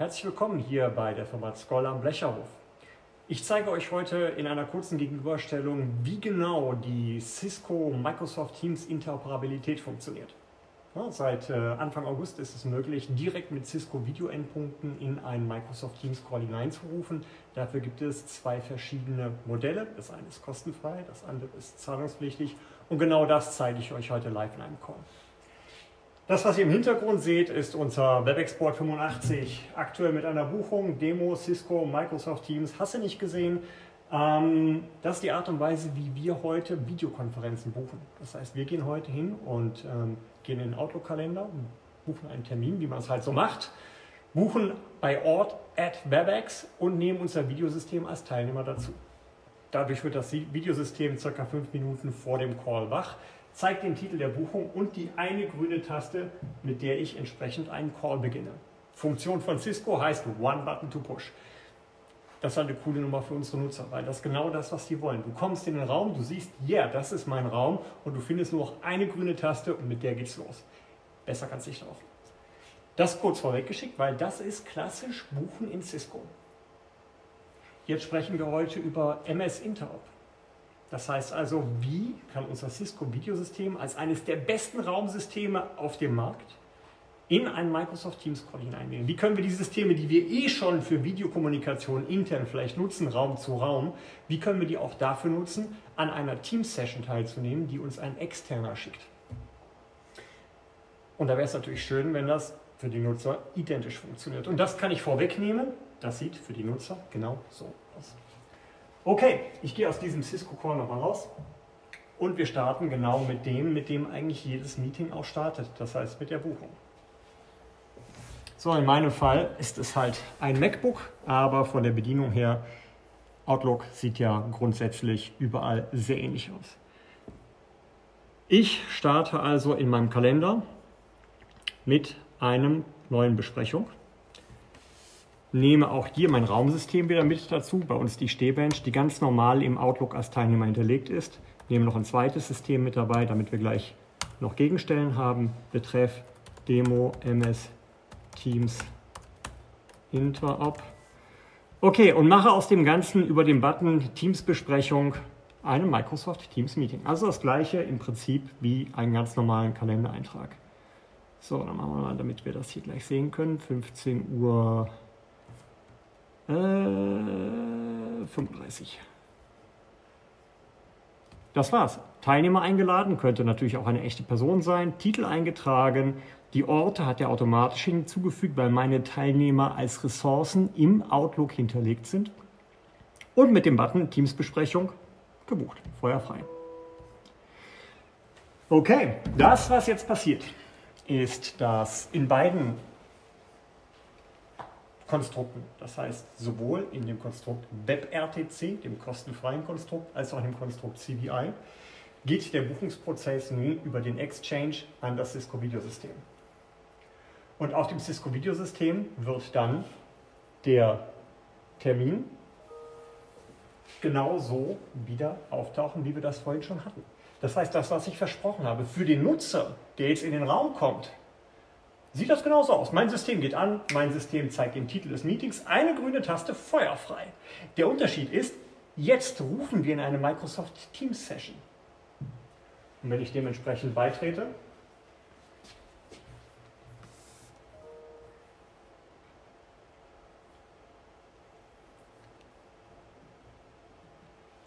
Herzlich willkommen hier bei der Firma Skoll am Blecherhof. Ich zeige euch heute in einer kurzen Gegenüberstellung, wie genau die Cisco Microsoft Teams Interoperabilität funktioniert. Ja, seit äh, Anfang August ist es möglich, direkt mit Cisco Video-Endpunkten in ein Microsoft Teams Call hineinzurufen. Dafür gibt es zwei verschiedene Modelle. Das eine ist kostenfrei, das andere ist zahlungspflichtig. Und genau das zeige ich euch heute live in einem Call. Das, was ihr im Hintergrund seht, ist unser WebExport 85. Aktuell mit einer Buchung, Demo, Cisco, Microsoft Teams. Hast du nicht gesehen? Ähm, das ist die Art und Weise, wie wir heute Videokonferenzen buchen. Das heißt, wir gehen heute hin und ähm, gehen in den Outlook-Kalender, buchen einen Termin, wie man es halt so macht, buchen bei Ort at WebEx und nehmen unser Videosystem als Teilnehmer dazu. Dadurch wird das Videosystem circa fünf Minuten vor dem Call wach zeigt den Titel der Buchung und die eine grüne Taste, mit der ich entsprechend einen Call beginne. Funktion von Cisco heißt One Button to Push. Das ist eine coole Nummer für unsere Nutzer, weil das ist genau das, was die wollen. Du kommst in den Raum, du siehst, ja, yeah, das ist mein Raum und du findest nur noch eine grüne Taste und mit der geht's los. Besser kannst du nicht drauf. Das kurz vorweggeschickt, weil das ist klassisch Buchen in Cisco. Jetzt sprechen wir heute über MS Interop. Das heißt also, wie kann unser Cisco-Videosystem als eines der besten Raumsysteme auf dem Markt in ein Microsoft Teams Call hineinnehmen? Wie können wir die Systeme, die wir eh schon für Videokommunikation intern vielleicht nutzen, Raum zu Raum, wie können wir die auch dafür nutzen, an einer Teams-Session teilzunehmen, die uns ein Externer schickt? Und da wäre es natürlich schön, wenn das für die Nutzer identisch funktioniert. Und das kann ich vorwegnehmen. Das sieht für die Nutzer genau so aus. Okay, ich gehe aus diesem Cisco Call nochmal raus und wir starten genau mit dem, mit dem eigentlich jedes Meeting auch startet, das heißt mit der Buchung. So, in meinem Fall ist es halt ein MacBook, aber von der Bedienung her, Outlook sieht ja grundsätzlich überall sehr ähnlich aus. Ich starte also in meinem Kalender mit einem neuen Besprechung nehme auch hier mein Raumsystem wieder mit dazu, bei uns die Stehbench, die ganz normal im Outlook als Teilnehmer hinterlegt ist. Nehme noch ein zweites System mit dabei, damit wir gleich noch Gegenstellen haben. Betreff Demo MS Teams Interop. Okay, und mache aus dem Ganzen über den Button Teams Besprechung eine Microsoft Teams Meeting. Also das gleiche im Prinzip wie einen ganz normalen Kalendereintrag. So, dann machen wir mal, damit wir das hier gleich sehen können, 15 Uhr 35. Äh, das war's. Teilnehmer eingeladen, könnte natürlich auch eine echte Person sein, Titel eingetragen, die Orte hat er automatisch hinzugefügt, weil meine Teilnehmer als Ressourcen im Outlook hinterlegt sind. Und mit dem Button Teamsbesprechung gebucht, feuerfrei. Okay, das, was jetzt passiert, ist, dass in beiden Konstrukten. Das heißt, sowohl in dem Konstrukt WebRTC, dem kostenfreien Konstrukt, als auch in dem Konstrukt CVI, geht der Buchungsprozess nun über den Exchange an das Cisco-Videosystem. Und auf dem Cisco-Videosystem wird dann der Termin genauso wieder auftauchen, wie wir das vorhin schon hatten. Das heißt, das, was ich versprochen habe, für den Nutzer, der jetzt in den Raum kommt, sieht das genauso aus. Mein System geht an, mein System zeigt den Titel des Meetings, eine grüne Taste, feuerfrei. Der Unterschied ist, jetzt rufen wir in eine Microsoft Teams Session. Und wenn ich dementsprechend beitrete,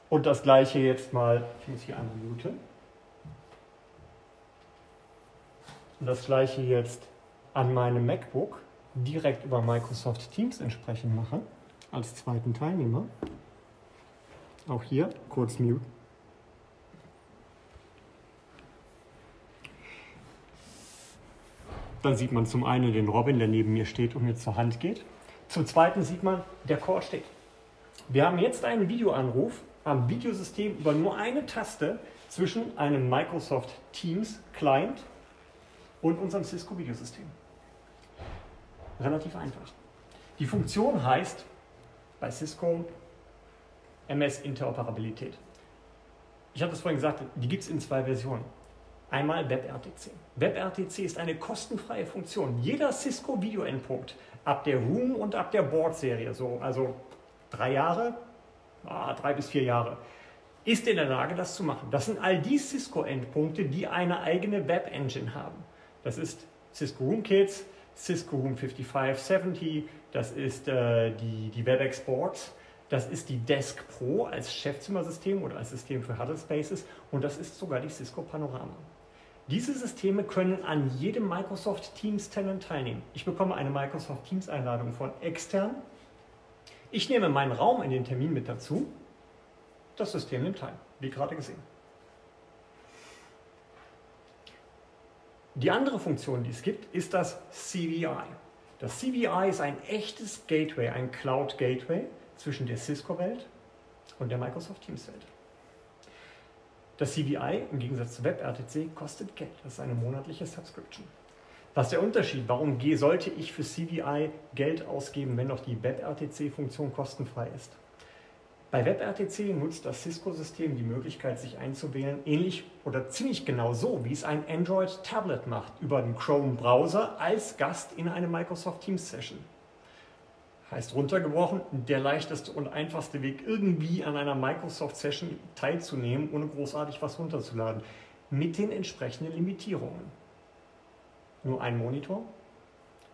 und das gleiche jetzt mal, ich muss hier einmal muten, und das gleiche jetzt an meinem MacBook direkt über Microsoft Teams entsprechend mache, als zweiten Teilnehmer. Auch hier kurz Mute. Dann sieht man zum einen den Robin, der neben mir steht und mir zur Hand geht. Zum zweiten sieht man, der Core steht. Wir haben jetzt einen Videoanruf am Videosystem über nur eine Taste zwischen einem Microsoft Teams Client und unserem Cisco Videosystem relativ einfach. Die Funktion heißt bei Cisco MS Interoperabilität. Ich habe das vorhin gesagt, die gibt es in zwei Versionen. Einmal WebRTC. WebRTC ist eine kostenfreie Funktion. Jeder Cisco Video-Endpunkt ab der Room und ab der Board-Serie, so, also drei Jahre, ah, drei bis vier Jahre, ist in der Lage, das zu machen. Das sind all die Cisco-Endpunkte, die eine eigene Web-Engine haben. Das ist Cisco Room Kits, Cisco Room 5570, das ist äh, die, die WebEx Boards, das ist die Desk Pro als Chefzimmersystem oder als System für Huddle Spaces und das ist sogar die Cisco Panorama. Diese Systeme können an jedem Microsoft Teams Tenant teilnehmen. Ich bekomme eine Microsoft Teams Einladung von extern. Ich nehme meinen Raum in den Termin mit dazu. Das System nimmt teil, wie gerade gesehen. Die andere Funktion, die es gibt, ist das CVI. Das CVI ist ein echtes Gateway, ein Cloud Gateway zwischen der Cisco-Welt und der Microsoft Teams-Welt. Das CVI im Gegensatz zu WebRTC kostet Geld. Das ist eine monatliche Subscription. Was ist der Unterschied? Warum sollte ich für CVI Geld ausgeben, wenn doch die WebRTC-Funktion kostenfrei ist? Bei WebRTC nutzt das Cisco-System die Möglichkeit, sich einzuwählen, ähnlich oder ziemlich genau so, wie es ein Android-Tablet macht, über den Chrome-Browser als Gast in eine Microsoft Teams-Session. Heißt runtergebrochen, der leichteste und einfachste Weg, irgendwie an einer Microsoft-Session teilzunehmen, ohne großartig was runterzuladen. Mit den entsprechenden Limitierungen. Nur ein Monitor,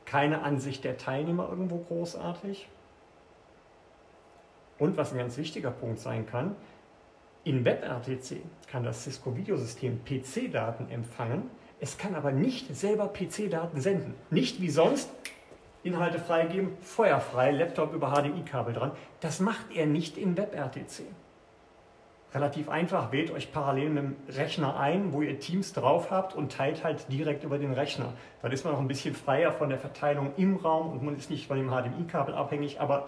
keine Ansicht der Teilnehmer irgendwo großartig. Und was ein ganz wichtiger Punkt sein kann, in WebRTC kann das Cisco-Videosystem PC-Daten empfangen, es kann aber nicht selber PC-Daten senden. Nicht wie sonst Inhalte freigeben, feuerfrei, Laptop über HDMI-Kabel dran. Das macht er nicht in WebRTC. Relativ einfach, wählt euch parallel mit dem Rechner ein, wo ihr Teams drauf habt und teilt halt direkt über den Rechner. Dann ist man noch ein bisschen freier von der Verteilung im Raum und man ist nicht von dem HDMI-Kabel abhängig, aber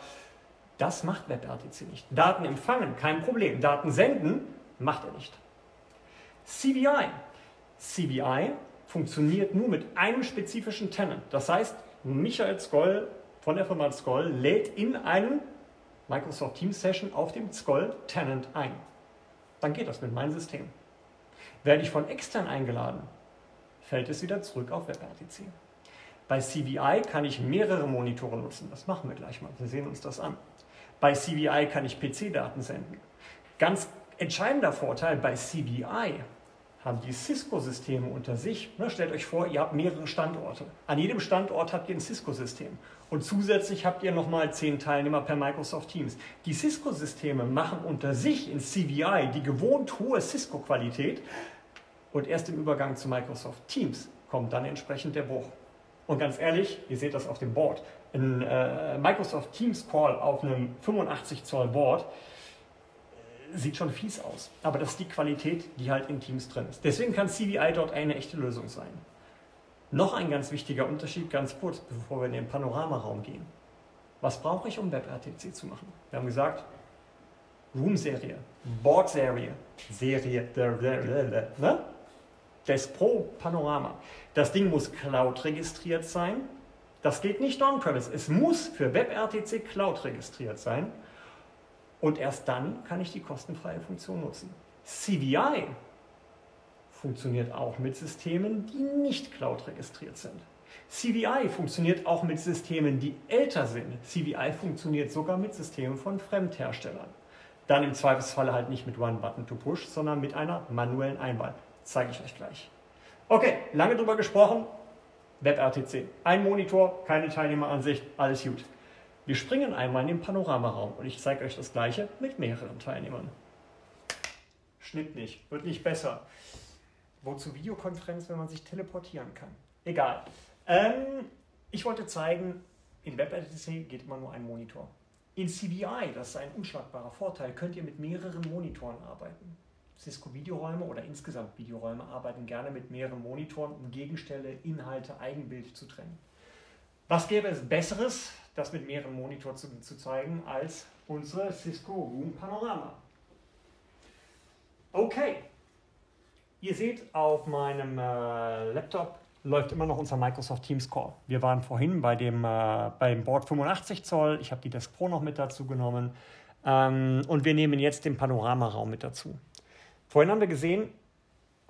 das macht WebRTC nicht. Daten empfangen, kein Problem. Daten senden, macht er nicht. CVI. CVI funktioniert nur mit einem spezifischen Tenant. Das heißt, Michael Skoll von der Firma Skoll lädt in einen Microsoft Teams Session auf dem Skoll Tenant ein. Dann geht das mit meinem System. Werde ich von extern eingeladen, fällt es wieder zurück auf WebRTC. Bei CVI kann ich mehrere Monitore nutzen. Das machen wir gleich mal. Wir sehen uns das an. Bei CVI kann ich PC-Daten senden. Ganz entscheidender Vorteil bei CVI haben die Cisco-Systeme unter sich. Ne, stellt euch vor, ihr habt mehrere Standorte. An jedem Standort habt ihr ein Cisco-System. Und zusätzlich habt ihr nochmal zehn Teilnehmer per Microsoft Teams. Die Cisco-Systeme machen unter sich in CVI die gewohnt hohe Cisco-Qualität. Und erst im Übergang zu Microsoft Teams kommt dann entsprechend der Bruch. Und ganz ehrlich, ihr seht das auf dem Board. Ein äh, Microsoft Teams Call auf einem 85 Zoll Board sieht schon fies aus. Aber das ist die Qualität, die halt in Teams drin ist. Deswegen kann CVI dort eine echte Lösung sein. Noch ein ganz wichtiger Unterschied, ganz kurz, bevor wir in den Panoramaraum gehen. Was brauche ich, um WebRTC zu machen? Wir haben gesagt, Room-Serie, Board-Serie, Serie, ne? Desk Pro Panorama. Das Ding muss Cloud registriert sein. Das geht nicht on-premise. Es muss für WebRTC Cloud registriert sein. Und erst dann kann ich die kostenfreie Funktion nutzen. CVI funktioniert auch mit Systemen, die nicht Cloud registriert sind. CVI funktioniert auch mit Systemen, die älter sind. CVI funktioniert sogar mit Systemen von Fremdherstellern. Dann im Zweifelsfall halt nicht mit One Button to Push, sondern mit einer manuellen Einwahl. Zeige ich euch gleich. Okay, lange drüber gesprochen. WebRTC. Ein Monitor, keine Teilnehmeransicht, alles gut. Wir springen einmal in den Panoramaraum und ich zeige euch das gleiche mit mehreren Teilnehmern. Schnitt nicht, wird nicht besser. Wozu Videokonferenz, wenn man sich teleportieren kann? Egal. Ähm, ich wollte zeigen, in WebRTC geht immer nur ein Monitor. In CVI, das ist ein unschlagbarer Vorteil, könnt ihr mit mehreren Monitoren arbeiten. Cisco-Videoräume oder insgesamt Videoräume arbeiten gerne mit mehreren Monitoren, um Gegenstände, Inhalte, Eigenbild zu trennen. Was gäbe es Besseres, das mit mehreren Monitoren zu, zu zeigen, als unsere Cisco Room Panorama? Okay, ihr seht auf meinem äh, Laptop läuft immer noch unser Microsoft Teams Call. Wir waren vorhin bei dem, äh, beim Board 85 Zoll, ich habe die Desk Pro noch mit dazu genommen ähm, und wir nehmen jetzt den Panoramaraum mit dazu. Vorhin haben wir gesehen,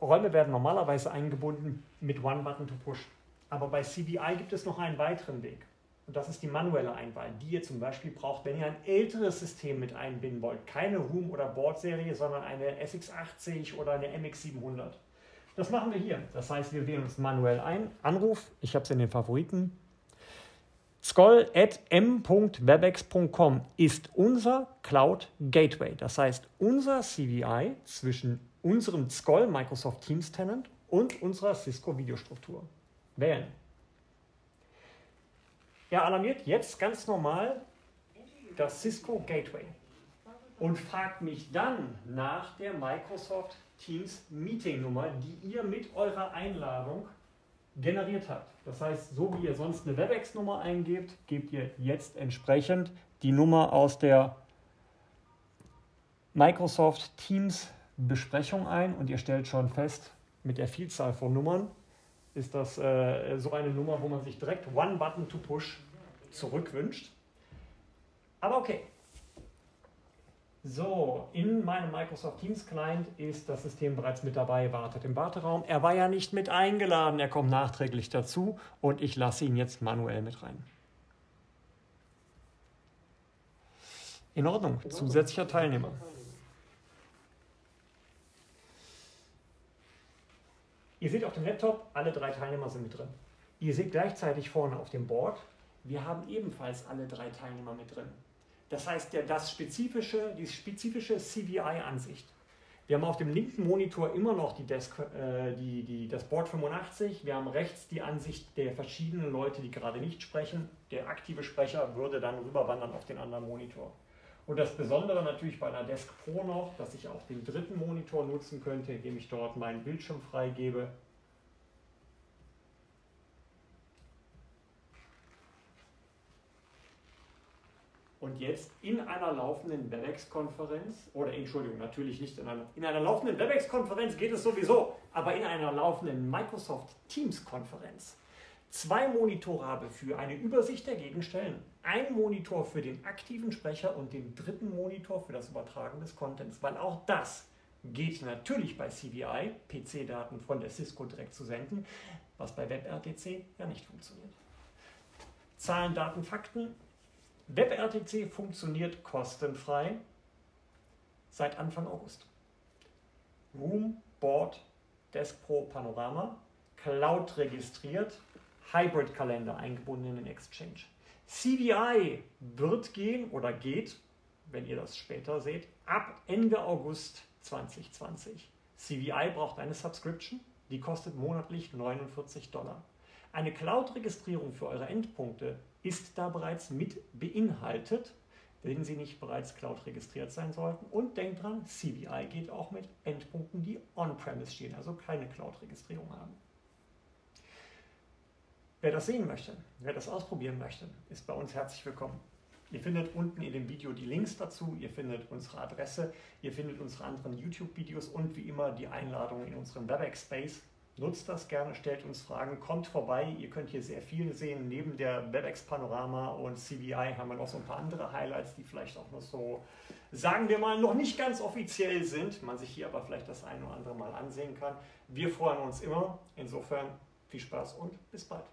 Räume werden normalerweise eingebunden mit One-Button-to-Push. Aber bei CVI gibt es noch einen weiteren Weg. Und das ist die manuelle Einwahl, die ihr zum Beispiel braucht, wenn ihr ein älteres System mit einbinden wollt. Keine Room- oder Board-Serie, sondern eine SX80 oder eine MX700. Das machen wir hier. Das heißt, wir wählen uns manuell ein. Anruf, ich habe es in den Favoriten. Skoll.m.webex.com ist unser Cloud Gateway. Das heißt, unser CVI zwischen unserem Skoll Microsoft Teams Tenant und unserer Cisco Videostruktur. Wählen. Er alarmiert jetzt ganz normal das Cisco Gateway und fragt mich dann nach der Microsoft Teams Meeting Nummer, die ihr mit eurer Einladung generiert habt. Das heißt, so wie ihr sonst eine WebEx-Nummer eingebt, gebt ihr jetzt entsprechend die Nummer aus der Microsoft Teams Besprechung ein und ihr stellt schon fest, mit der Vielzahl von Nummern ist das äh, so eine Nummer, wo man sich direkt One Button to Push zurückwünscht. Aber okay. So, in meinem Microsoft Teams Client ist das System bereits mit dabei, wartet im Warteraum. Er war ja nicht mit eingeladen, er kommt nachträglich dazu und ich lasse ihn jetzt manuell mit rein. In Ordnung, zusätzlicher Teilnehmer. Ihr seht auf dem Laptop, alle drei Teilnehmer sind mit drin. Ihr seht gleichzeitig vorne auf dem Board, wir haben ebenfalls alle drei Teilnehmer mit drin. Das heißt, das spezifische, die spezifische CVI-Ansicht. Wir haben auf dem linken Monitor immer noch die Desk, äh, die, die, das Board 85. Wir haben rechts die Ansicht der verschiedenen Leute, die gerade nicht sprechen. Der aktive Sprecher würde dann rüberwandern auf den anderen Monitor. Und das Besondere natürlich bei einer Desk Pro noch, dass ich auch den dritten Monitor nutzen könnte, indem ich dort meinen Bildschirm freigebe. Und jetzt in einer laufenden WebEx-Konferenz, oder Entschuldigung, natürlich nicht in einer, in einer laufenden WebEx-Konferenz geht es sowieso, aber in einer laufenden Microsoft Teams-Konferenz zwei Monitore habe für eine Übersicht der Gegenstellen, ein Monitor für den aktiven Sprecher und den dritten Monitor für das Übertragen des Contents, weil auch das geht natürlich bei CVI, PC-Daten von der Cisco direkt zu senden, was bei WebRTC ja nicht funktioniert. Zahlen, Daten, Fakten. WebRTC funktioniert kostenfrei seit Anfang August. Room, Board, Desk Pro Panorama, Cloud registriert, Hybrid-Kalender eingebunden in den Exchange. CVI wird gehen oder geht, wenn ihr das später seht, ab Ende August 2020. CVI braucht eine Subscription, die kostet monatlich 49 Dollar. Eine Cloud-Registrierung für eure Endpunkte ist da bereits mit beinhaltet, wenn sie nicht bereits Cloud registriert sein sollten. Und denkt dran, CVI geht auch mit Endpunkten, die on-premise stehen, also keine Cloud-Registrierung haben. Wer das sehen möchte, wer das ausprobieren möchte, ist bei uns herzlich willkommen. Ihr findet unten in dem Video die Links dazu, ihr findet unsere Adresse, ihr findet unsere anderen YouTube-Videos und wie immer die Einladung in unserem WebEx-Space. Nutzt das gerne, stellt uns Fragen, kommt vorbei. Ihr könnt hier sehr viel sehen. Neben der WebEx Panorama und CVI haben wir noch so ein paar andere Highlights, die vielleicht auch noch so, sagen wir mal, noch nicht ganz offiziell sind, man sich hier aber vielleicht das eine oder andere mal ansehen kann. Wir freuen uns immer. Insofern viel Spaß und bis bald.